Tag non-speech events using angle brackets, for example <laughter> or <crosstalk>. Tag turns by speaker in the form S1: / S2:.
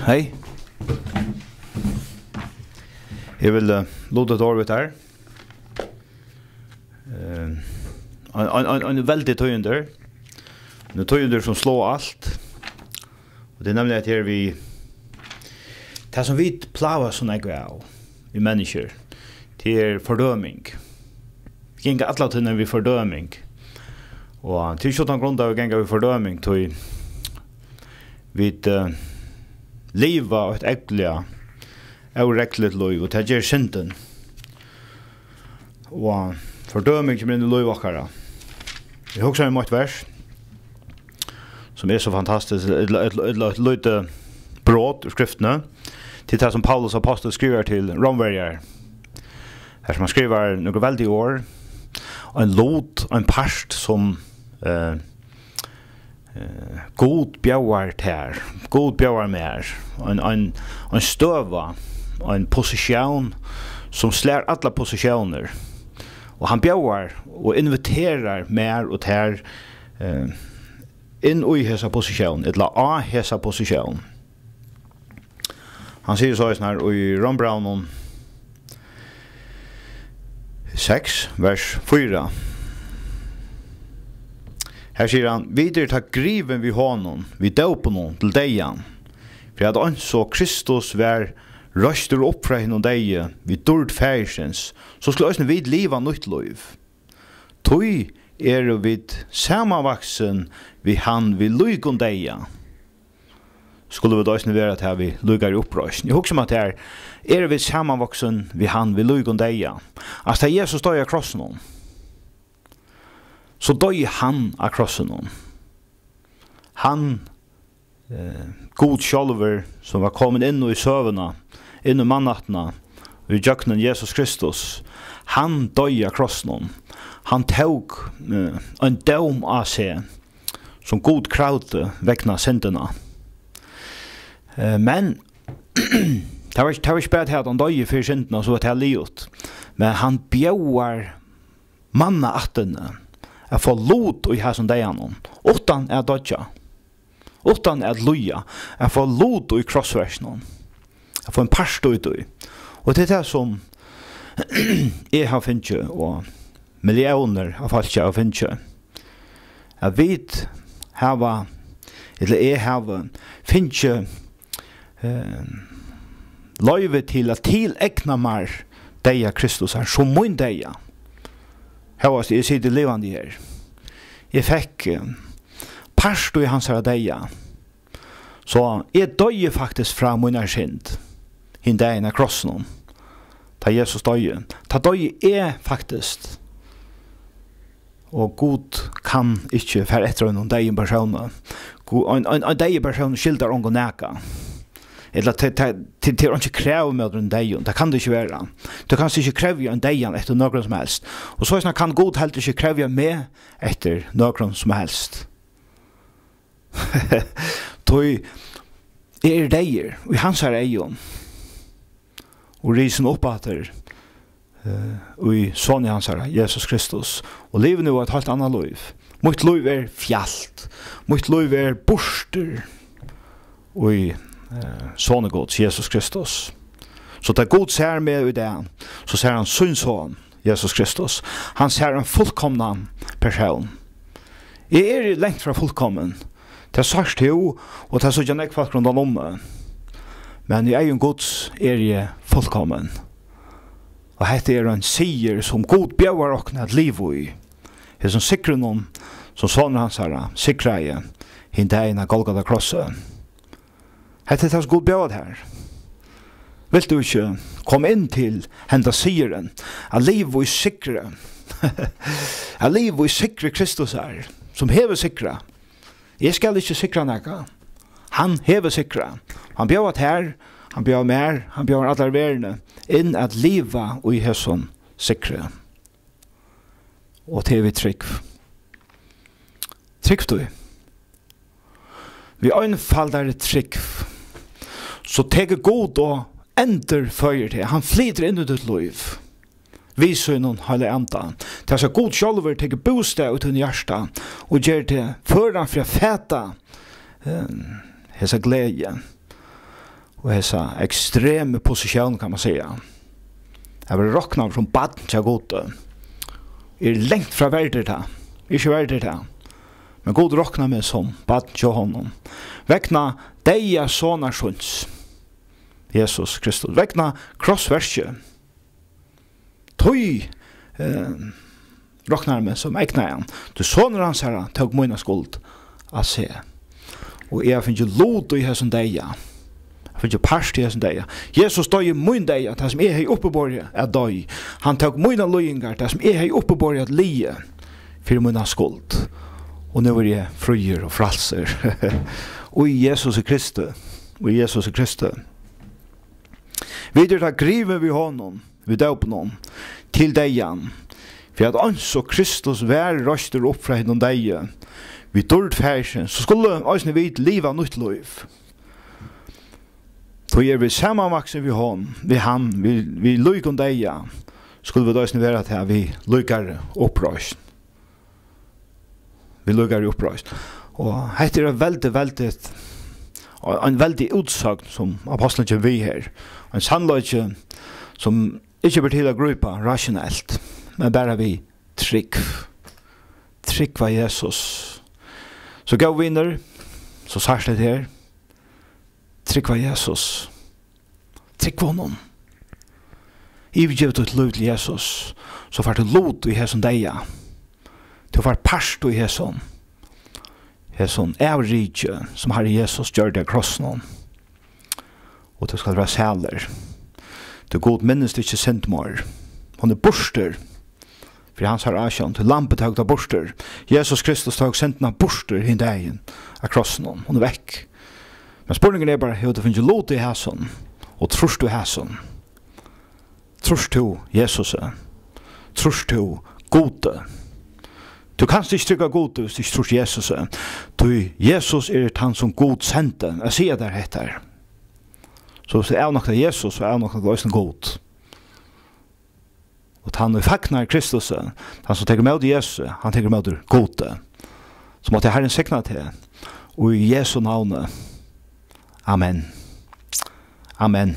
S1: Hei. Jeg vil uh, låte et året her. Uh, en, en, en veldig tøyender. En tøyender som slår alt. Og det er nemlig at her vi... Det som vi plaver sånn jeg av, vi mennesker, det er fordøming. Vi ganger alle tøyene vi fordøming. Og til 17 grunn av vi ganger vi fordøming, tøy vi... Uh, leva ett äckliga och räckligt lov og det gjør synden. og fordøming kommer in i lov och kara. Jag huskar en mot vers som är så fantastiskt et ett lite brott ur skrifterna till det som Paulus apostel skriver till romverjer Här som han skriver några väldigt år en lot, en parst som eh, eh god bjauar tær, god bjauar mer, ein ein ein støva, ein posisjon som slær alla posisjoner. Og han bjauar og inviterar mer og tær eh inn i hesa posisjon, etla a hesa posisjon. Han sier så snar her i Ron Brown om 6, vers 4. Her sier han, videre ta griven vi honom, vi døpen hon til deian. For at han så Kristus vær røster opp fra henne deie, vi dord færsens, så skulle også vid liva nytt liv. Tøy er vid samanvaksen vi han vi lygon deia. Skulle vi døysene være at her vi lygar i. Jeg husker om at her er vi samanvaksen vi han vi lygon deia. Altså, det er Jesus døy av krossen hon så døy han av krossen. Han, eh, god sjolver, som var kommet inn i søvna, inn i mannattna, i djøkkenen Jesus Kristus, han døy av krossen om. Han tog eh, en døm av seg, som god kravde vekna syndena. Eh, men, <clears throat> det var, det var ikke at han døy for syndena, så var det livet. Men han bjøver manna attene, at få lot i her som hæsson dejanon, utan er dodja, utan er loja, at få lot i krossversionon, at få en parst ut i. Og det er det som jeg har finnet og millioner av folk jeg har finnet. Jeg vet hava, eller jeg har finnet eh, løyve til at til ekna mar deia Kristus er som mun deia. Hevast, jeg sitter levende her. Jeg fikk parst i hans herre deia. Så jeg døye faktisk fra munnar synd. Hinn deg innan krossen. Ta Jesus døye. Ta døye er faktisk. Og god kan ikke fære etter en deien person. En deien person skildar ongen neka eller til til ikke kreve med den deg, det kan det ikke være. Du kan ikke kreve en deg etter noen som helst. Og så sånn kan god helt ikke kreve med etter noen som helst. <laughs> Toi, er deg, og hans er eion, og risen opp atter, og i sånn hans er Jesus Kristus, og livet nå er et helt annet liv. Mitt liv er fjallt, mitt liv er borster, og i eh, sonne gods, Jesus Kristus. Så det god ser med i det, så ser han synsån, Jesus Kristus. Han ser en fullkomna person. Jeg er lengt fra fullkommen. Det er sørst til jo, og det er så gjerne ikke folk rundt om. Men i egen gods er jeg fullkommen. Og dette er en sier som god bjøver åkne et liv i. Det er som sikrer noen, som sånne hans herre, sikrer jeg, hinn det ene Golgata krosset. Hette er hans god bjød her. Vil du ikke komme inn til henda syren, at liv og sikre, <laughs> at liv og sikre Kristus her, som hever sikre. Jeg skal ikke sikre nekka. Han hever sikre. Han bjød her, han bjød mer, han bjød alle verene, inn at liva og i hesson sikre. Og til vi trygg. Trygg du. Vi øynfaldar trygg. Trygg så teker god og ender føyer til. Han flyter inn i ditt liv. Vi ser noen hele enda. Det er så god sjolver teker bostad ut i hjärsta og gjør det foran fra fæta um, hessa glede og hessa ekstreme position kan man säga. Jeg vil råkna från baden til gode. Er lengt fra verder det. Ikke verder det. Men god råkna med som baden til honom. Vekna deia såna sunds. Jesus Kristus. Vekna krossverskje. Tøy eh, roknar meg som egna han. Du soner hans herra, tøg moina skuld a se. Og jeg finner jo lot i hesson deia. Jeg finner ikke parst i hesson deia. Jesus døy i møyn deia, det som jeg hei oppeborg er døy. Han tøg moina loyingar det som jeg hei oppeborg er lie Fyrir moina skuld. Og nu er jeg frøyer og fralser. og <laughs> i Jesus Kristus, og i Jesus Kristus, Vi er det grive vi honom, vi døp noen, til deian. For at ans og Kristus vær røster opp fra hennom deian, vi dård færsen, så skulle æsne vi liva nytt liv. Så er vi samanvaksen vi hon, vi han, vi, vi lyk om deia, skulle vi æsne være til vi lykar opprøsten. Vi lykar opprøsten. Og hette er veldig, veldig en veldig utsagn som apostelen kommer vi her. En sannløyke som ikke blir til å grupa rasjonelt, men bare vi trygg. Trygg var Jesus. Så gav vi inner, så det her, trygg var Jesus. Trygg var noen. Ivgjevet ut lov til Jesus, så var du lot i hesson deia. Du var parst i hesson hesson avrige som Herre Jesus gjør det kross noen. Og du skal være sæler. Du god minnes det ikke sentmår. Hon er borster. For hans har asjon til lampet høgt av borster. Jesus Kristus tog senten av borster hinn dagen av krossen om. Hon er vekk. Men spørningen er bare, hva du finner lot i hæsson? og trus du hæsson? Trus du Jesus. Trus du gode. Trus Du kanst ikke trykka god hvis du ikke tror Jesus. Du, Jesus er han som god sendte. Jeg sier det her Så hvis det er nok Jesus, så er nok det løsning god. Og han er faknar Kristus, han som tenker med Jesus, han tenker med god. Så måtte jeg herren sikna til. Og i Jesu navn. Amen. Amen.